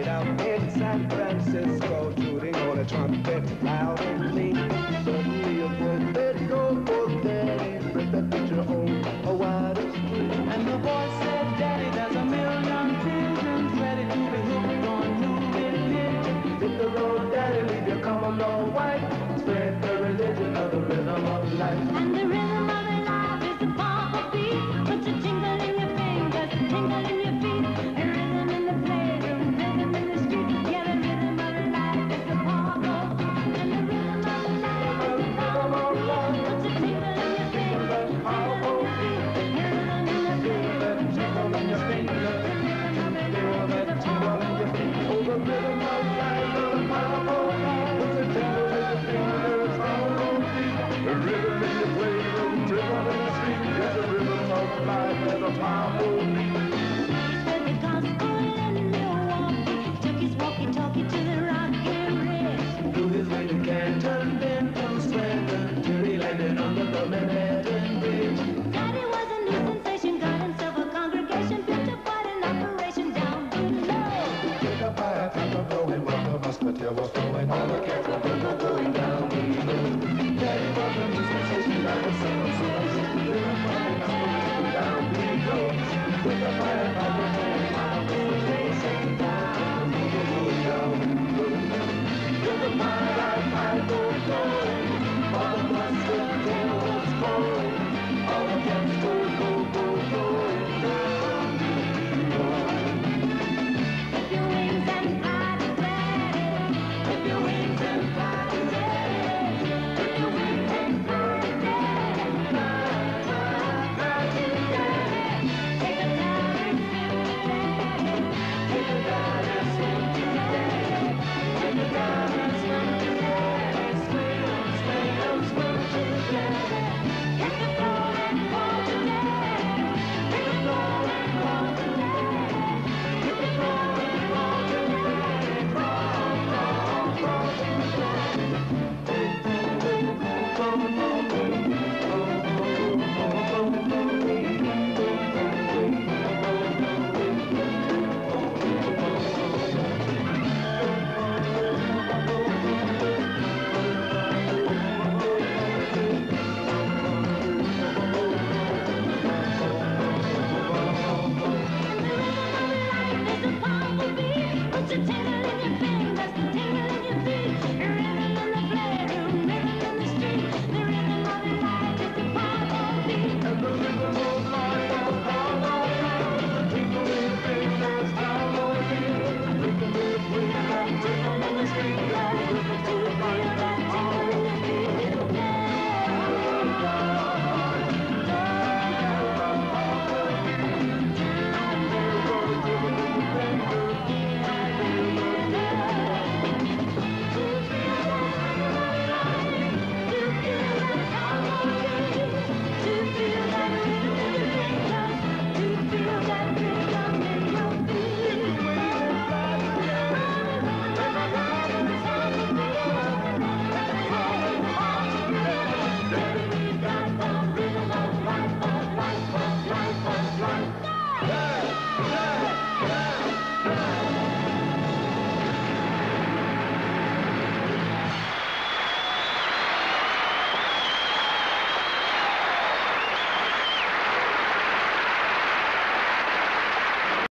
it out in San Francisco, tooting on a trumpet loud and clean. Suddenly a prophetic, prophetic, ripped the picture on a wider. And the boy said, Daddy, there's a million pigeons ready to be hooked on you. religion. Hit the road, Daddy, leave your common law white. Spread the religion of the rhythm of life. mama.